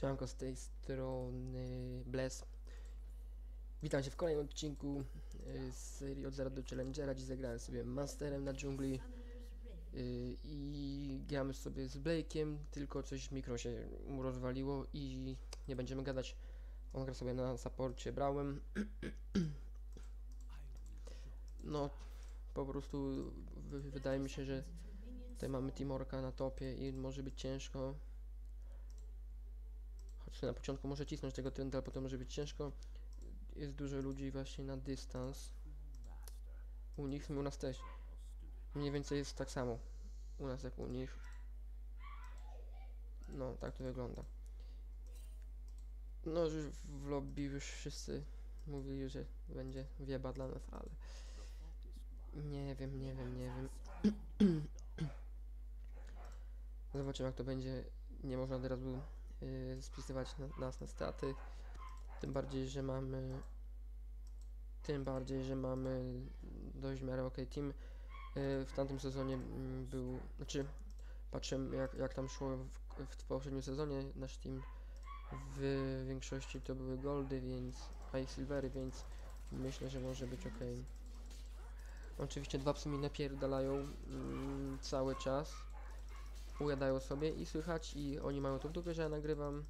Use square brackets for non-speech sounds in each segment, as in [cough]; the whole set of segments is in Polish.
Siemanko z tej strony Bless. Witam się w kolejnym odcinku y, z serii od Zera do Challengera. Dziś zagrałem sobie Masterem na dżungli y, i gramy sobie z Blake'iem, tylko coś mikro się mu rozwaliło i nie będziemy gadać. On gra sobie na supporcie brałem. [clears throat] No, po prostu wy- wydaje mi się, że tutaj mamy Timorka na topie i może być ciężko. Na początku może cisnąć tego trenda, ale potem może być ciężko. Jest dużo ludzi właśnie na dystans. U nich, u nas też. Mniej więcej jest tak samo. U nas jak u nich. No, tak to wygląda. No, już w lobby już wszyscy mówili, że będzie wieba dla nas, ale... Nie wiem, nie wiem, nie wiem. [clears throat] Zobaczymy jak to będzie. Nie można od razu spisywać na, nas na straty. Tym bardziej, że mamy tym bardziej, że mamy dość miarę ok team. Y, w tamtym sezonie mm, był, znaczy patrzyłem jak, jak tam szło w, w poprzednim sezonie nasz team w większości to były goldy, więc a i silvery, więc myślę, że może być ok. Oczywiście dwa psy mi napierdalają mm, cały czas ujadają sobie i słychać i oni mają to w dupie, że ja nagrywam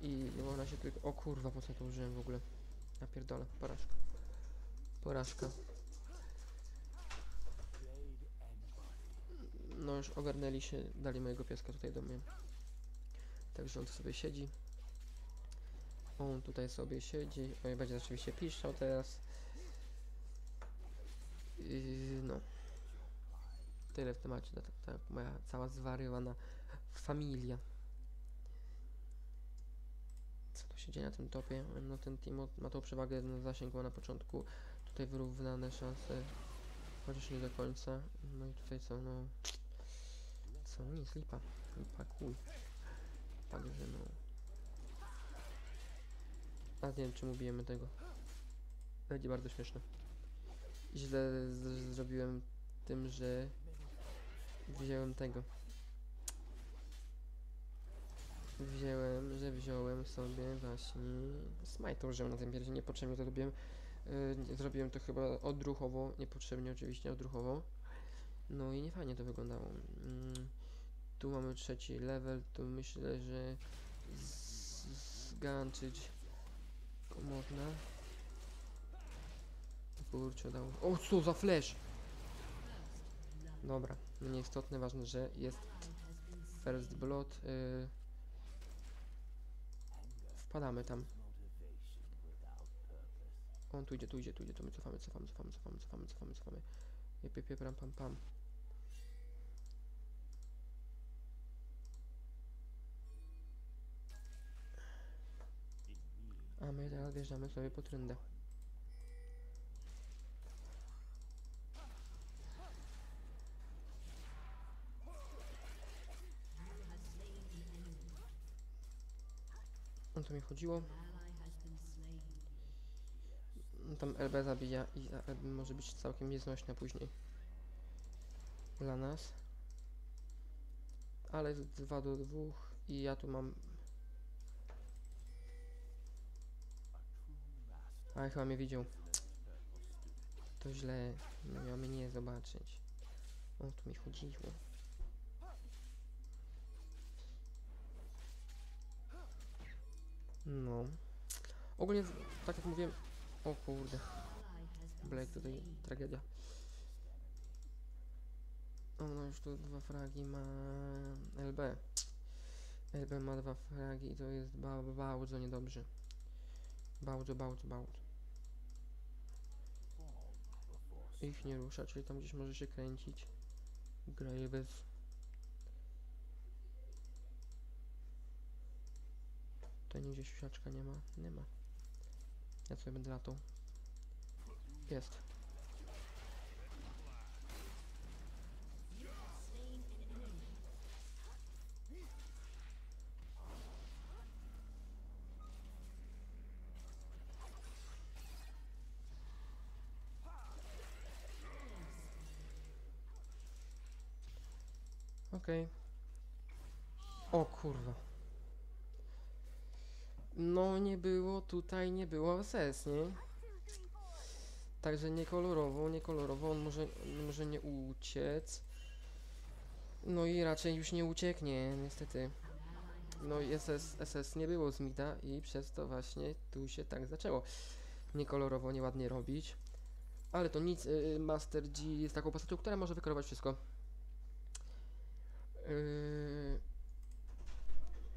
i nie można się tylko... O kurwa, po co to użyłem w ogóle? Ja pierdolę, porażka. Porażka. No już ogarnęli się, dali mojego pieska tutaj do mnie. Także on tu sobie siedzi. On tutaj sobie siedzi. Oj, będzie oczywiście piszczał teraz. No tyle w temacie, tak, tak, moja cała zwariowana familia. Co to się dzieje na tym topie? No ten team ma tą przewagę na zasięgu na początku. Tutaj wyrównane szanse, chociaż nie do końca. No i tutaj co, no... Co, nic, lipa. Lipa, cool. Także no... A nie wiem, czy mówimy tego. Będzie bardzo śmieszne. Źle zrobiłem tym, że wziąłem tego. Wziąłem, że wziąłem sobie właśnie smite użyłem na tym pierdzie, niepotrzebnie to robiłem. Yy, zrobiłem to chyba odruchowo, niepotrzebnie oczywiście, odruchowo. No i nie fajnie to wyglądało. Mm, tu mamy trzeci level, tu myślę, że zganczyć można. Kurczę, dało. O, co za flash! Dobra, nieistotne, ważne, że jest first blood. Yy. Wpadamy tam. On tu idzie, tu idzie, tu idzie, to my cofamy, cofamy, cofamy, cofamy, cofamy, cofamy, cofamy. Jep, jep, jep, ram, pam, pam. A my teraz wjeżdżamy sobie po tryndę. O to mi chodziło. Tam LB zabija i LB może być całkiem nieznośna później. Dla nas. Ale jest 2 do 2 i ja tu mam... A chyba mnie widział. To źle. Miał mnie nie zobaczyć. O tu mi chodziło. No. Ogólnie, tak jak mówiłem... O kurde. Blake tutaj tragedia. O, no już tu dwa fragi ma LB. LB ma dwa fragi i to jest ba bardzo niedobrze. Bardzo, bardzo, bardzo. Ich nie rusza, czyli tam gdzieś może się kręcić. Graje bez... Tutaj nigdzie siusiaczka nie ma. Nie ma. Ja sobie będę latał. Jest. Okej. O kurwa. No nie było tutaj, nie było SS, nie? Także nie kolorowo, nie kolorowo, on może, może nie uciec. No i raczej już nie ucieknie, niestety. No i SS, SS nie było z mida i przez to właśnie tu się tak zaczęło. Niekolorowo, nieładnie robić. Ale to nic, y, Master G jest taką postacią, która może wykorować wszystko. Yy,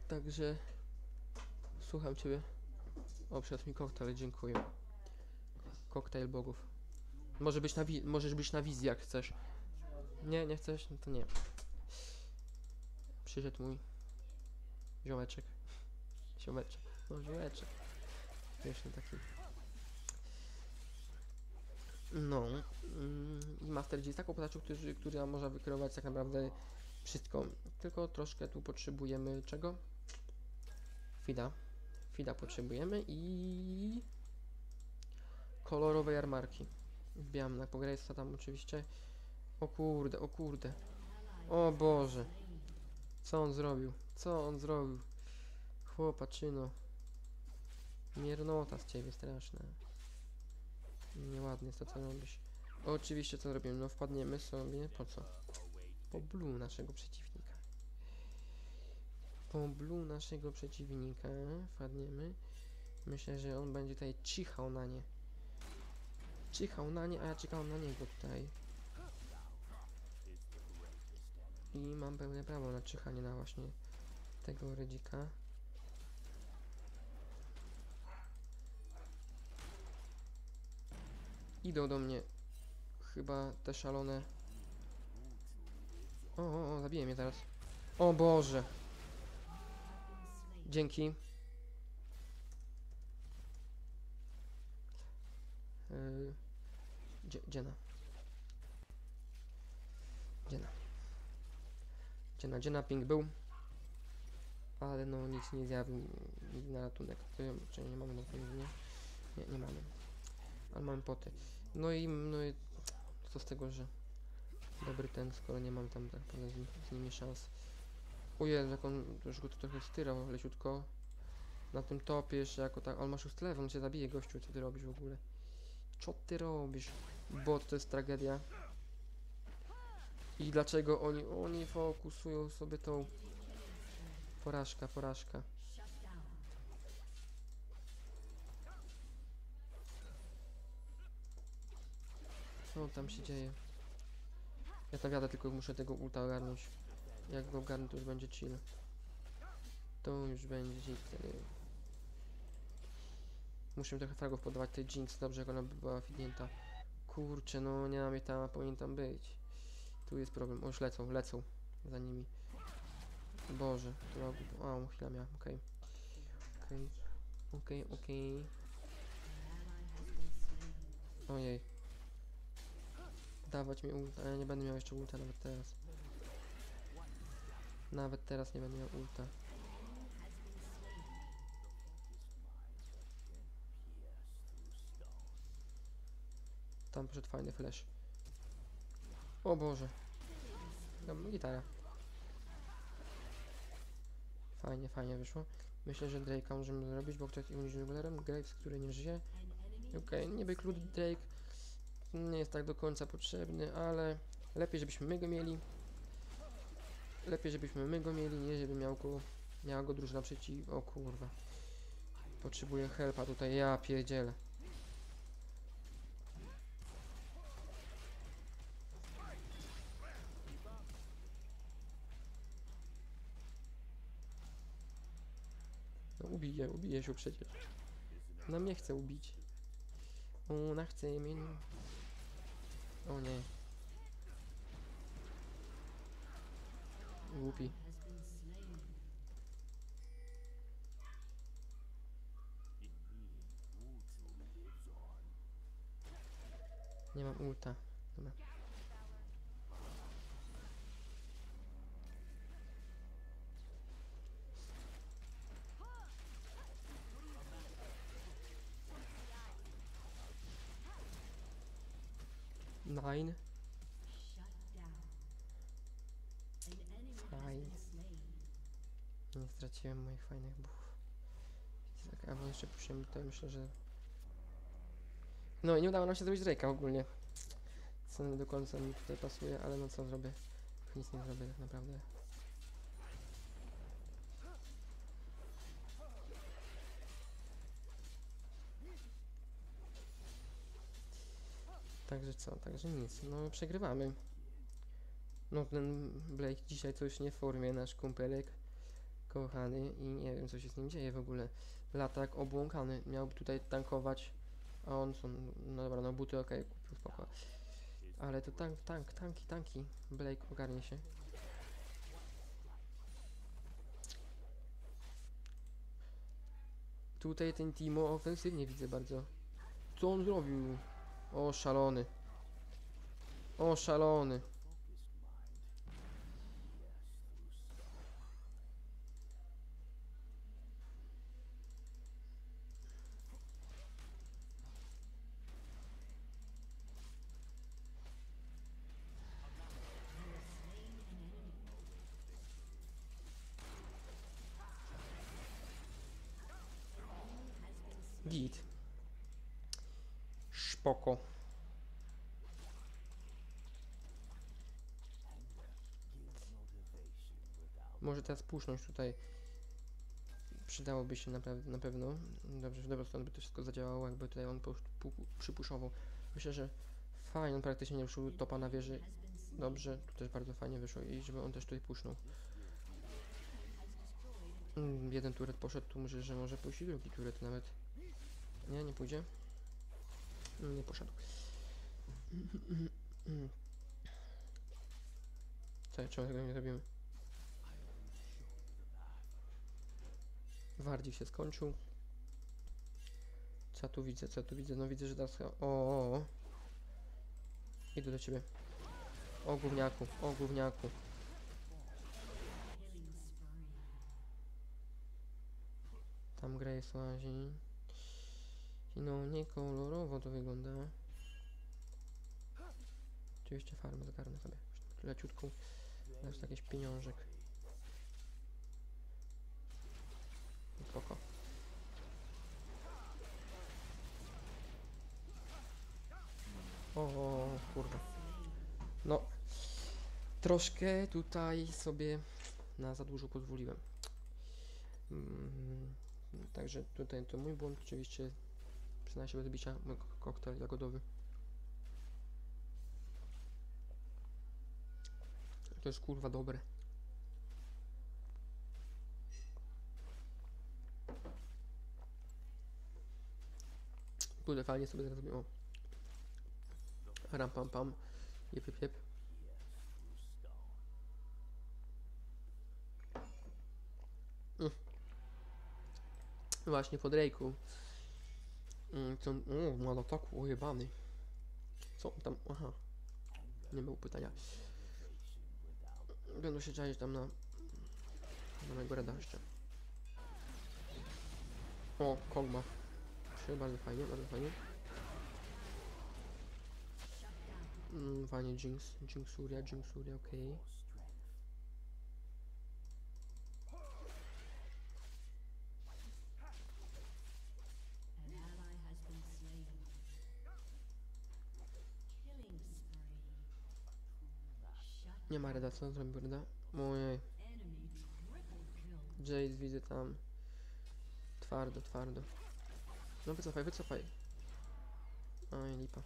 także słucham ciebie. O, przyszedł mi koktajl, dziękuję. Koktajl bogów. Może być na możesz być na wizji, jak chcesz. Nie, nie chcesz? No to nie. Przyszedł mój ziomeczek. Ziomeczek. No, ziomeczek. Śmieszny taki. No. mm, I Master G jest taką postacią, który, która może wykierować tak naprawdę wszystko. Tylko troszkę tu potrzebujemy czego? Fida. Fida potrzebujemy i kolorowej armarki. Wbijam na Pogrejsa tam oczywiście. O kurde, o kurde. O Boże. Co on zrobił? Co on zrobił? Chłopaczyno. Miernota z ciebie straszna. Nieładnie jest to co robisz. Oczywiście co robimy? No wpadniemy sobie po co? Po blue naszego przeciwnika. Po blue naszego przeciwnika wpadniemy. Myślę, że on będzie tutaj cichał na nie. Cichał na nie, a ja czekałem na niego tutaj. I mam pełne prawo na czyhanie na właśnie tego redzika. Idą do mnie chyba te szalone. O, o, o zabiję mnie teraz. O Boże. Dzięki. Yy, gdzie, Dziena. Dziena. Dziena, Dziena ping był. Ale no nic nie zjawił na ratunek. Nie mamy na nie? Nie, nie mamy. Ale mamy poty. No i, no i co z tego, że dobry ten, skoro nie mam tam tak naprawdę z, z nimi szans. Jezu, jak on już go tu trochę styrał leciutko. Na tym topie jeszcze jako tak, on ma szósty level, on cię zabije gościu, co ty robisz w ogóle? Co ty robisz? Bot to jest tragedia. I dlaczego oni, oni fokusują sobie tą porażka, porażka. Co tam się dzieje? Ja tam jadę, tylko muszę tego ulta ogarnąć. Jak go ogarnę, to już będzie chill. To już będzie chill wtedy. Musimy trochę fragów podawać tej Jinx, dobrze jak ona by była fidnięta. Kurczę, no nie mam jej tam, powinien tam być. Tu jest problem. O, już lecą, lecą za nimi. Boże, tu ma... A, chwila miała, okej. Okej, okej, okej. Ojej. Dawać mi ulta, ja nie będę miał jeszcze ulta nawet teraz. Nawet teraz nie będę miał ulta. Tam poszedł fajny flash. O Boże. Tam gitara. Fajnie, fajnie wyszło. Myślę, że Drake'a możemy zrobić, bo ktoś jest junglerem. Graves, który nie żyje. Okej, niby Clud Drake nie jest tak do końca potrzebny, ale lepiej, żebyśmy my go mieli. Lepiej, żebyśmy my go mieli, nie żeby miał go, miała go drużyna przeciw... O kurwa. Potrzebuję helpa tutaj, ja pierdzielę. No ubije, ubije się przecież. Ona mnie chce ubić. Ona chce mnie... O nie. Głupi. Nie mam ulta. Dobra. Nine. Straciłem moich fajnych buchów. Tak, albo jeszcze puścimy tutaj, myślę, że... No i nie udało nam się zrobić Drake'a ogólnie. Co nie do końca mi tutaj pasuje, ale no co zrobię? Nic nie zrobię tak naprawdę. Także co, także nic, no przegrywamy. No ten Blake dzisiaj coś nie w formie, nasz kumpelek kochany i nie wiem co się z nim dzieje w ogóle. Lata jak obłąkany, miałby tutaj tankować, a on są, no dobra, no buty okej, kupił spoko. Ale to tank, tank, tanki, tanki, Blake ogarnie się. Tutaj ten Timo ofensywnie widzę bardzo. Co on zrobił? O, szalony. O, szalony. Szpoko. Może teraz pusznąć tutaj. Przydałoby się naprawdę, na pewno. Dobrze, w dobrą stronę by to wszystko zadziałało, jakby tutaj on pusz- pu- przypuszował. Myślę, że fajnie, on praktycznie nie ruszył topa na wieży. Dobrze, tu też bardzo fajnie wyszło i żeby on też tutaj pusznął. Mm, jeden turet poszedł, tu myślę, że może pójść i drugi turet nawet. Nie, nie pójdzie. Mm, Nie poszedł. Co, czemu tego nie robimy? Wardzik się skończył. Co tu widzę, co tu widzę? No widzę, że teraz... O, o, o. Idę do ciebie. O gówniaku, o gówniaku. Tam Grace łazi. No, nie kolorowo to wygląda. Oczywiście farmę zgarnę sobie. Leciutką. Jest jakiś pieniążek. Spoko. O, o, kurwa. No. Troszkę tutaj sobie na za dużo pozwoliłem. Mm, także tutaj to mój błąd. Oczywiście przyznaję się bez bicia. Mój kok- koktajl jagodowy. To jest kurwa dobre. Kurde, fajnie sobie zrobię. Ram pam pam. Jep, jep, jep. Mm. Właśnie po Drake'u. Mm, on... O, ma na taku, ojebany. Co tam... Aha. Nie było pytania. Będą się czaić tam na... Na mojego reda jeszcze. O, Kogma. Się bardzo fajnie, bardzo fajnie. Mm, fajnie, Jinx, Jinx Surya, Jinx Surya, okej. An Nie ma reda, co zrobił reda? Ojej. Jace widzę tam. Twardo, twardo. No wycofaj, wycofaj. Oj, lipa.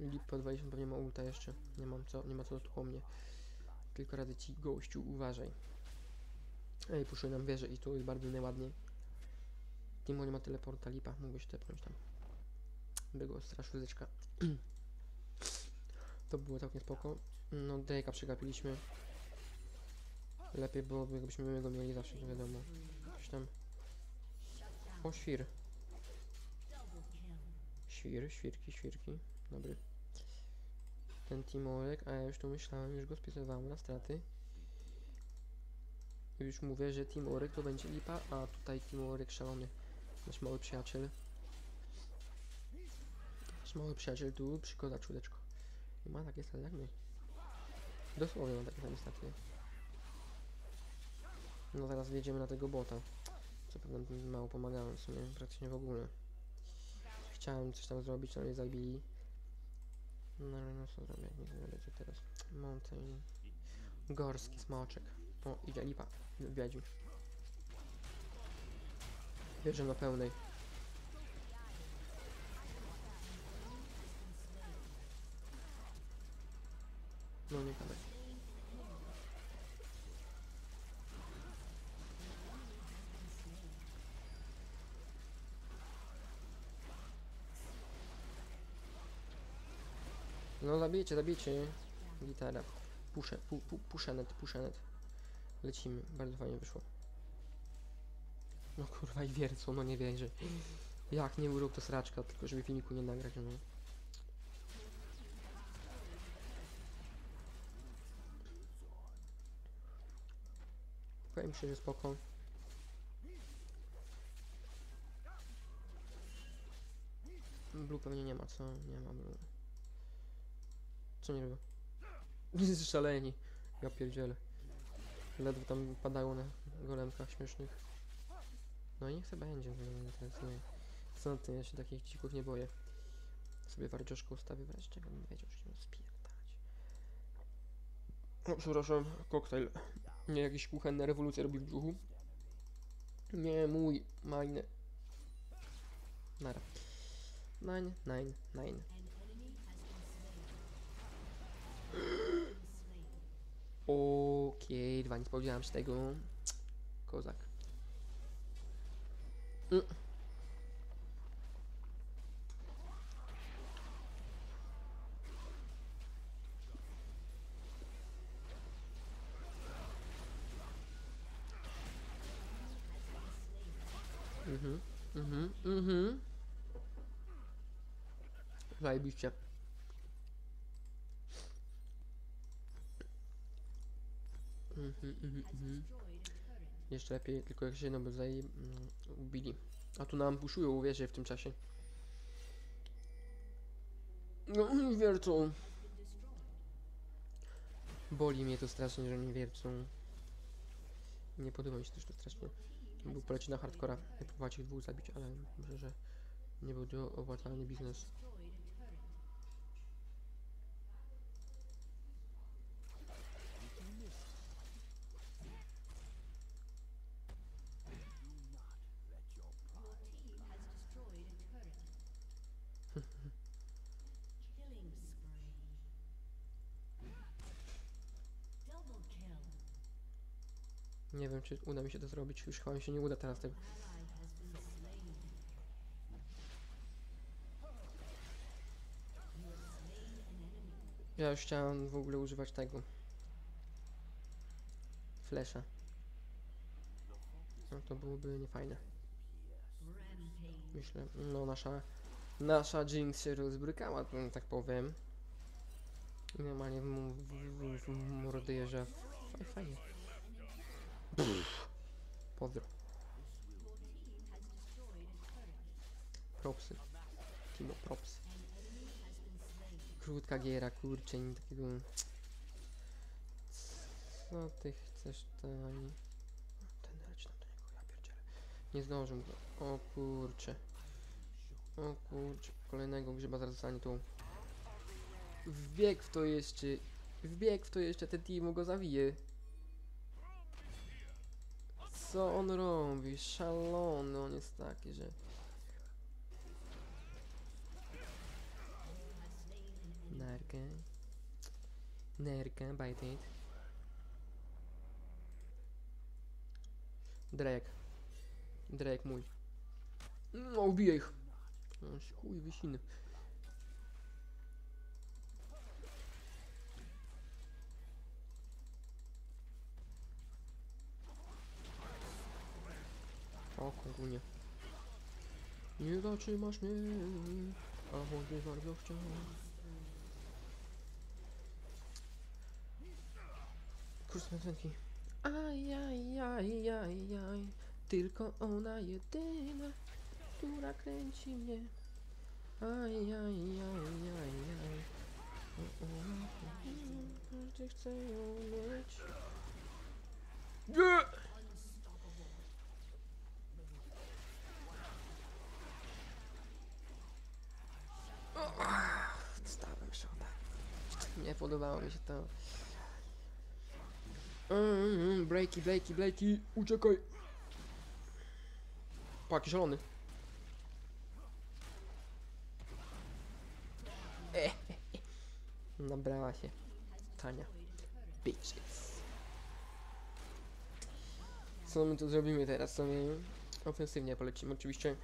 Lipa 20 pewnie ma ulta jeszcze. Nie mam co, nie ma co tło mnie. Tylko radzę ci gościu, uważaj. Ej, puszuj nam wieżę i tu jest bardzo nieładnie. Timo nie ma teleporta, lipa, mógłbyś tepnąć tam. By go straszył zyczka. [clears throat] to było całkiem spoko. No, Drake'a przegapiliśmy. Lepiej byłoby, gdybyśmy go mieli zawsze, nie wiadomo. Coś tam. O, świr. Świr, świrki, świrki. Dobry. Ten Timorek, a ja już tu myślałem, już go spisywałem na straty. Już mówię, że Timorek to będzie lipa, a tutaj Timorek szalony. Nasz mały przyjaciel. Nasz mały przyjaciel tu przygoda czuleczko. Ma takie staty jak my. Dosłownie ma takie same staty. No zaraz wjedziemy na tego bota. co pewno mi mało pomagają w sumie, praktycznie w ogóle. Chciałem coś tam zrobić, ale mnie zabili. No ale no co zrobię, nie zrobię teraz. Mountain. Gorski smoczek. O, idzie lipa. Wiedźmi. Wierzę na pełnej. No nie gadaj. No zabijcie, zabijcie. Gitara. Puszę, pu, pu, puszenet, puszenet. Lecimy, bardzo fajnie wyszło. No kurwa i wiercą, no nie wierzę. Jak nie urok to sraczka, tylko żeby filmiku nie nagrać, no. Powiem szczerze, spoko. Blue pewnie nie ma, co? Nie ma blue. Co nie robią? [laughs] Szaleni. Ja pierdzielę. Ledwo tam padają na golemkach śmiesznych. No i niech sobie będzie, no teraz nie. Co na tym, ja się takich dzików nie boję. Sobie warczoszkę ustawię wreszcie, czego bym wiedział, że się spierdalać. O, przepraszam, koktajl. Nie jakiś kuchenna rewolucja robi w brzuchu. Nie, mój, majny. Nara. Nine, nine, nine. Okej, dwa nie spodziewałem się tego. Kozak. Mm. Mhm, mhm, mhm. Zajebiście. Mhm, mhm, mhm. Jeszcze lepiej, tylko jak się no bo zaje... mm, ubili. A tu nam puszują, uwierzę w tym czasie. No nie wiercą. Boli mnie to strasznie, że nie wiercą. Nie podoba mi się też to strasznie. Był poleci na hardcora próbować ich dwóch zabić, ale myślę, że nie był to opłacalny biznes. Nie wiem, czy uda mi się to zrobić. Już chyba mi się nie uda teraz tego. Ja już chciałem w ogóle używać tego. Flesza. No to byłoby niefajne. Myślę, no nasza nasza Jinx się rozbrykała, tak powiem. Normalnie w, w, w, w fajnie. Pff. Pozdro. Team. Propsy. Timo, propsy. Krótka giera, kurczę, nie takiego... Co ty chcesz tam? Ten leci do niego, ja pierdzielę. Nie zdążę go. O kurcze. O kurcze, kolejnego grzyba zaraz zostanie tu. Wbieg w to jeszcze. Wbieg w to jeszcze, ten Timo go zawije. Co on robi? Szalony on jest taki, że... Nerkę. Nerkę, bite it. Drake. Drake mój. No, ubijaj ich. No, chuj, wysiny. O, kongunie. Nie zatrzymasz mnie, a choćby bardzo chciał. Kurs mętwenki. Ajajajajaj, tylko ona jedyna, która kręci mnie. Ajajajajaj. Każdy chce ją mieć. Nie! Nie podobało mi się to. Mm, breaki, breaki, breaki, uciekaj! Paki. Eh, [laughs] Nabrała się. Tania. Bitches. Co my tu zrobimy teraz? Sobie ofensywnie polecimy oczywiście.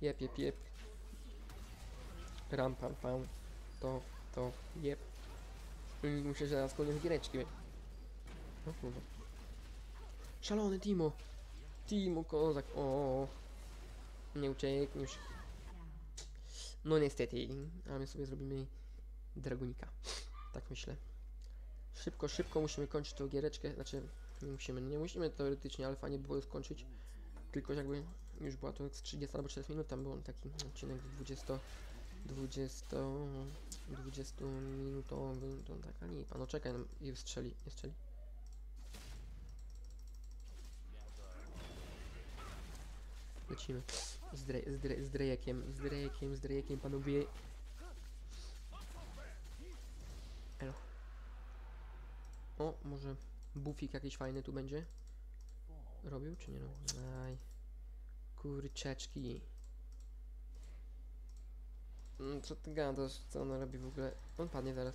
Jep, jep, jep. Ram, pam, pam. To, to, jep. I Muszę zaraz koniec giereczki. O kurwa. Szalony Timo. Timo Kozak. O. Nie uciekniesz. No niestety, a my sobie zrobimy Dragonika. Tak myślę. Szybko, szybko musimy kończyć tą giereczkę. Znaczy, nie musimy, nie musimy teoretycznie, ale fajnie by było skończyć. Tylko jakby już była to z 30 albo 40 minut, tam był taki odcinek 20 20 20 minutowy, to taka lipa. No czekaj, no, i strzeli, nie strzeli. Lecimy. Z, dre, z, dre, z drejekiem, z drejekiem, z drejekiem, panowie. Elo. O, może bufik jakiś fajny tu będzie? Robił czy nie robił? Aj. Kurczeczki. Mm, Co ty gadasz? Co ona robi w ogóle? On padnie zaraz.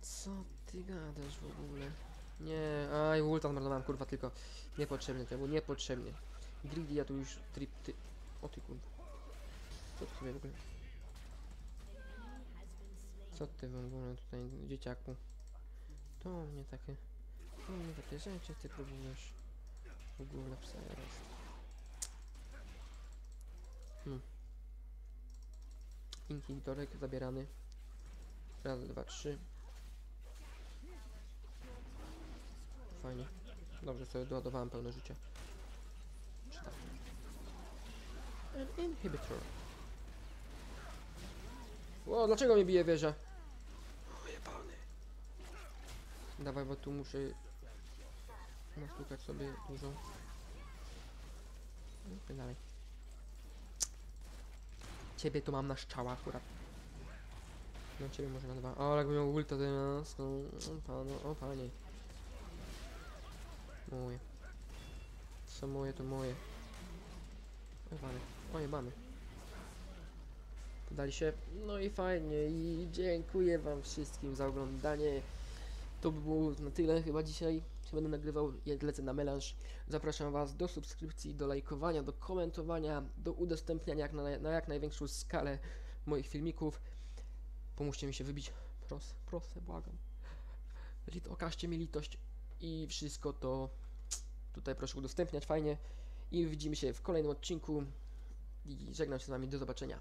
Co ty gadasz w ogóle? Nie, aj, ulta zmarnowałem, kurwa, tylko niepotrzebnie to było, niepotrzebnie. Greedy ja tu już trip, ty... O ty kurwa. Co ty w ogóle? Co ty w ogóle tutaj, dzieciaku? To mnie takie... To mnie takie rzeczy ty próbujesz w ogóle przeraz. Hmm. Inhibitorek zabierany. Raz, dwa, trzy. Fajnie. Dobrze sobie doładowałem pełne życie. Czy tak? An inhibitor. Ło, dlaczego mnie bije wieża? Dawaj, bo tu muszę nastukać sobie dużo. No, dalej. Ciebie tu mam na szczała akurat. No ciebie może na dwa. O, jakbym miał ulta teraz, no, o panu, o panie. Moje. Co moje, to moje. Ojebany, ojebany. Podali się. No i fajnie i dziękuję wam wszystkim za oglądanie. To by było na tyle chyba dzisiaj. Będę nagrywał, jak lecę na melanż. Zapraszam was do subskrypcji, do lajkowania, do komentowania, do udostępniania jak na, na jak największą skalę moich filmików. Pomóżcie mi się wybić. Proszę, proszę, błagam. Lit- Okażcie mi litość i wszystko to tutaj proszę udostępniać fajnie. I widzimy się w kolejnym odcinku. I żegnam się z wami. Do zobaczenia.